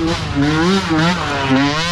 Mm-hmm.